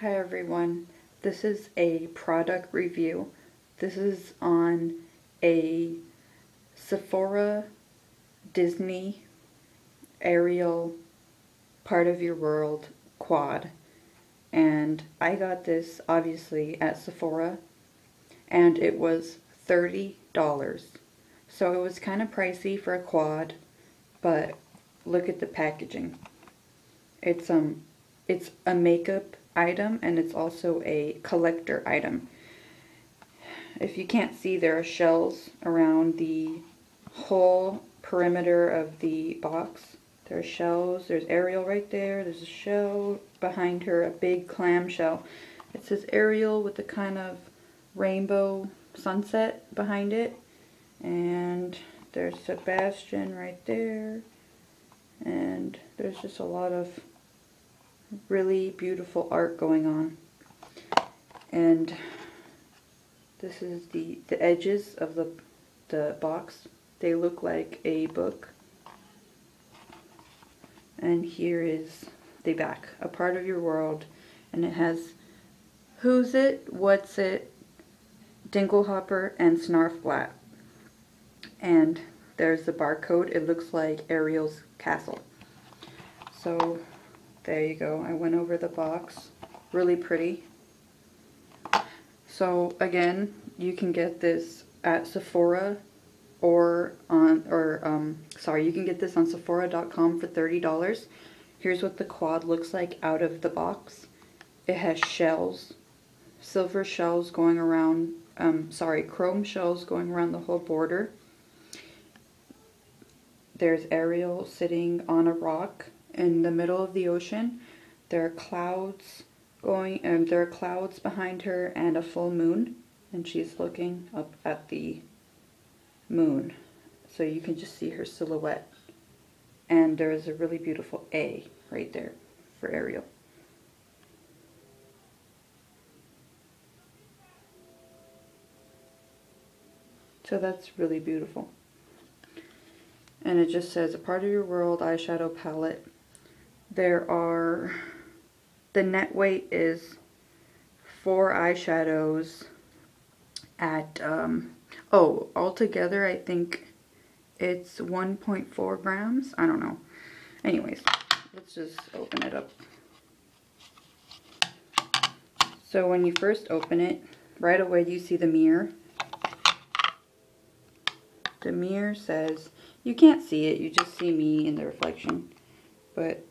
Hi everyone, this is a product review. This is on a Sephora Disney Ariel Part of Your World quad. And I got this obviously at Sephora and it was $30. So it was kind of pricey for a quad, but look at the packaging. It's um it's a makeup item and it's also a collector item. If you can't see, there are shells around the whole perimeter of the box. There are shells. There's Ariel right there. There's a shell behind her, a big clam shell. It says Ariel with the kind of rainbow sunset behind it. And there's Sebastian right there. And there's just a lot of really beautiful art going on. And this is the, the edges of the, the box. They look like a book. And here is the back, a part of your world. And it has Who's It, What's It, Dinglehopper, and Snarfblat. And there's the barcode. It looks like Ariel's castle. So there you go. I went over the box. Really pretty. So again, you can get this at Sephora or on, or um, sorry, you can get this on Sephora.com for $30. Here's what the quad looks like out of the box. It has shells, silver shells going around, um, sorry, chrome shells going around the whole border. There's Ariel sitting on a rock in the middle of the ocean. There are clouds going, and there are clouds behind her and a full moon, and she's looking up at the moon. So you can just see her silhouette. And there is a really beautiful A right there for Ariel. So that's really beautiful. And it just says, a part of your world eyeshadow palette there are, the net weight is four eyeshadows at, um, oh, altogether I think it's 1.4 grams. I don't know. Anyways, let's just open it up. So when you first open it, right away you see the mirror. The mirror says, you can't see it, you just see me in the reflection. But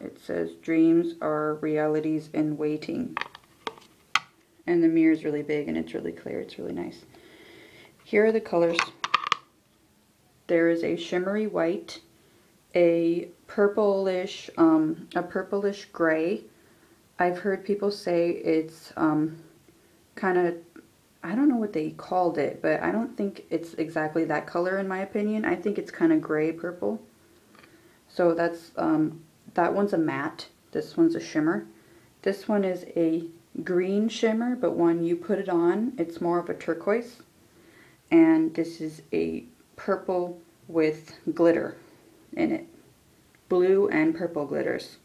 It says dreams are realities in waiting. And the mirror is really big and it's really clear. It's really nice. Here are the colors. There is a shimmery white, a purplish, um, a purplish gray. I've heard people say it's um, kind of, I don't know what they called it, but I don't think it's exactly that color in my opinion. I think it's kind of gray purple. So that's um, that one's a matte. This one's a shimmer. This one is a green shimmer, but when you put it on, it's more of a turquoise. And this is a purple with glitter in it. Blue and purple glitters.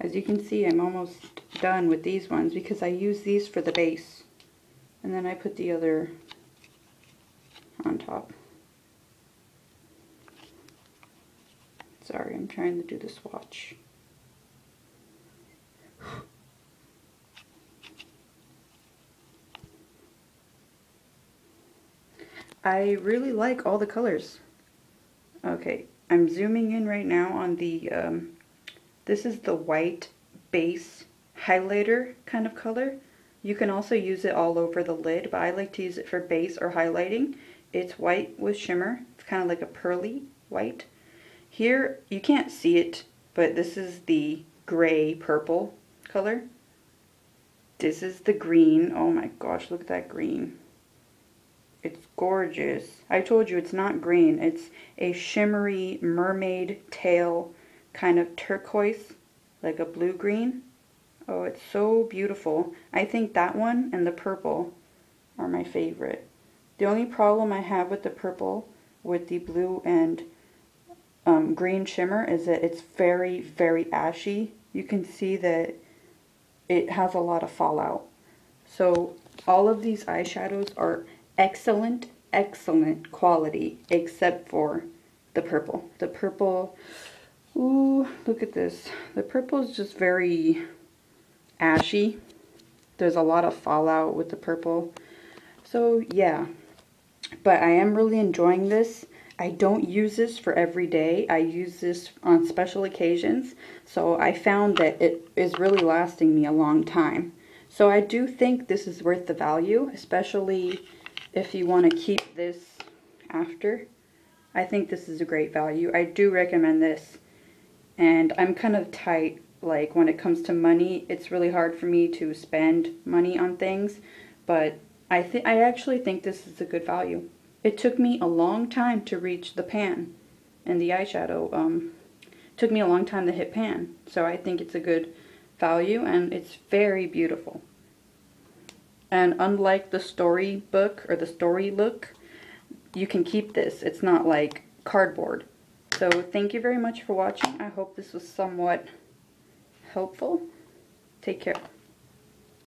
As you can see, I'm almost done with these ones because I use these for the base. And then I put the other on top. Sorry, I'm trying to do the swatch. I really like all the colors. Okay, I'm zooming in right now on the um, this is the white base highlighter kind of color. You can also use it all over the lid, but I like to use it for base or highlighting. It's white with shimmer. It's kind of like a pearly white. Here, you can't see it, but this is the gray purple color. This is the green. Oh my gosh, look at that green. It's gorgeous. I told you it's not green. It's a shimmery mermaid tail kind of turquoise, like a blue-green. Oh, it's so beautiful. I think that one and the purple are my favorite. The only problem I have with the purple, with the blue and um, green shimmer, is that it's very, very ashy. You can see that it has a lot of fallout. So all of these eyeshadows are excellent, excellent quality, except for the purple. The purple, ooh, look at this. The purple is just very ashy. There's a lot of fallout with the purple. So yeah, but I am really enjoying this. I don't use this for every day. I use this on special occasions. So I found that it is really lasting me a long time. So I do think this is worth the value, especially if you want to keep this after. I think this is a great value. I do recommend this. And I'm kind of tight, like when it comes to money, it's really hard for me to spend money on things. But I think I actually think this is a good value. It took me a long time to reach the pan and the eyeshadow. Um, took me a long time to hit pan. So I think it's a good value and it's very beautiful. And unlike the storybook or the story look, you can keep this. It's not like cardboard. So thank you very much for watching. I hope this was somewhat helpful. Take care.